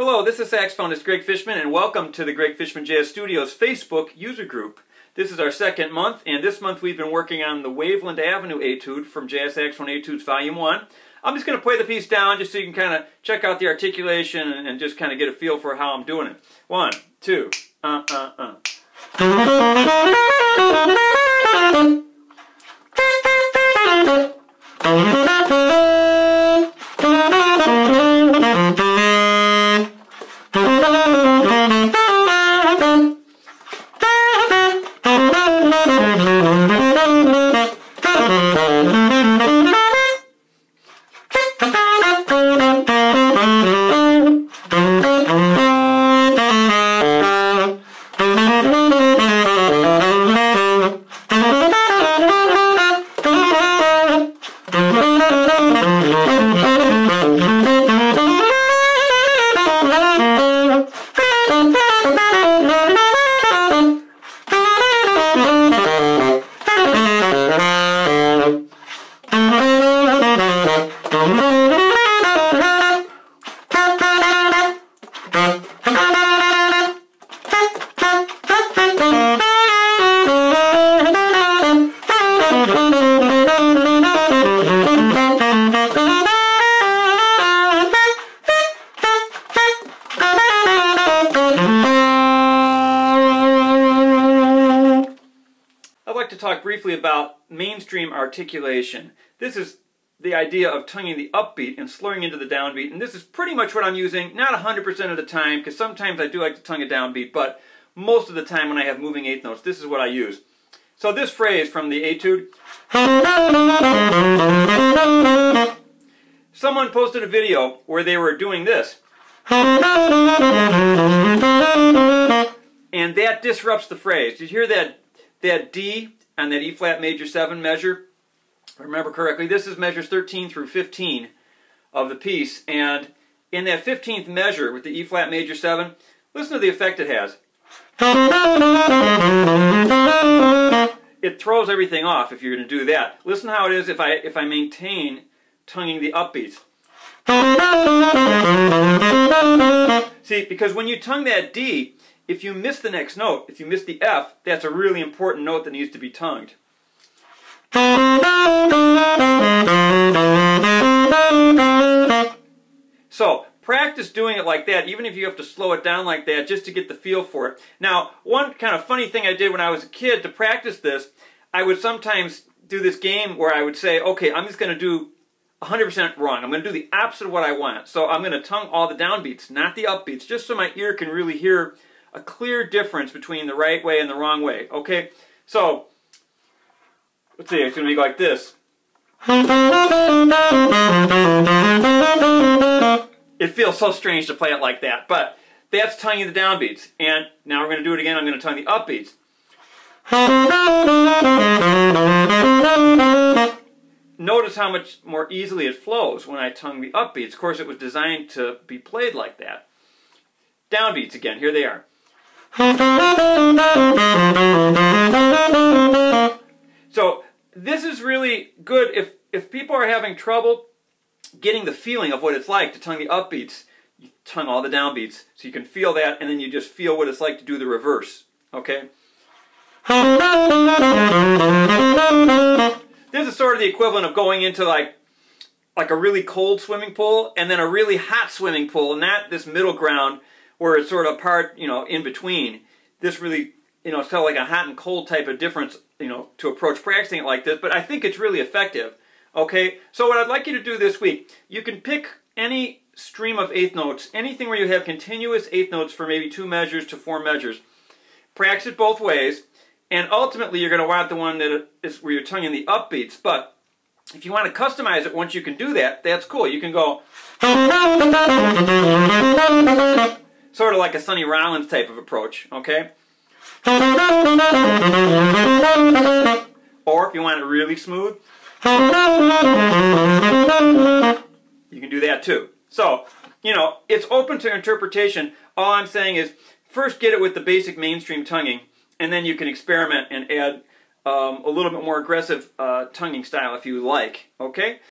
Hello, this is saxophonist Greg Fishman and welcome to the Greg Fishman Jazz Studios Facebook user group. This is our second month and this month we've been working on the Waveland Avenue Etude from Jazz Saxophone Etudes Volume 1. I'm just going to play the piece down just so you can kind of check out the articulation and just kind of get a feel for how I'm doing it. One, two, uh, uh, uh. I'd like to talk briefly about mainstream articulation. This is the idea of tonguing the upbeat and slurring into the downbeat, and this is pretty much what I'm using, not 100% of the time, because sometimes I do like to tongue a downbeat, but most of the time when I have moving eighth notes, this is what I use. So this phrase from the etude, someone posted a video where they were doing this. And that disrupts the phrase. Did you hear that, that D on that E flat major 7 measure? Remember correctly, this is measures 13 through 15 of the piece. And in that 15th measure with the E flat major 7, listen to the effect it has. It throws everything off if you're going to do that. Listen how it is if I, if I maintain tonguing the upbeats. See, because when you tongue that D, if you miss the next note, if you miss the F, that's a really important note that needs to be tongued. So, practice doing it like that, even if you have to slow it down like that, just to get the feel for it. Now, one kind of funny thing I did when I was a kid to practice this, I would sometimes do this game where I would say, okay, I'm just going to do 100% wrong. I'm going to do the opposite of what I want. So I'm going to tongue all the downbeats, not the upbeats, just so my ear can really hear a clear difference between the right way and the wrong way. Okay? So, let's see, it's to be like this. It feels so strange to play it like that, but that's tonguing the downbeats. And now we're going to do it again. I'm going to tongue the upbeats. Notice how much more easily it flows when I tongue the upbeats. Of course, it was designed to be played like that. Downbeats again. Here they are. This is really good if, if people are having trouble getting the feeling of what it's like to tongue the upbeats, you tongue all the downbeats so you can feel that and then you just feel what it's like to do the reverse. Okay? This is sort of the equivalent of going into like like a really cold swimming pool and then a really hot swimming pool and that this middle ground where it's sort of part, you know, in between. This really, you know, it's kind of like a hot and cold type of difference, you know, to approach practicing it like this, but I think it's really effective. Okay, so what I'd like you to do this week, you can pick any stream of eighth notes, anything where you have continuous eighth notes for maybe two measures to four measures. Practice it both ways, and ultimately you're going to want the one that is where you're tonguing the upbeats, but if you want to customize it once you can do that, that's cool. You can go sort of like a Sonny Rollins type of approach, okay? Or if you want it really smooth, you can do that too. So, you know, it's open to interpretation. All I'm saying is, first get it with the basic mainstream tonguing, and then you can experiment and add um, a little bit more aggressive uh, tonguing style if you like. Okay?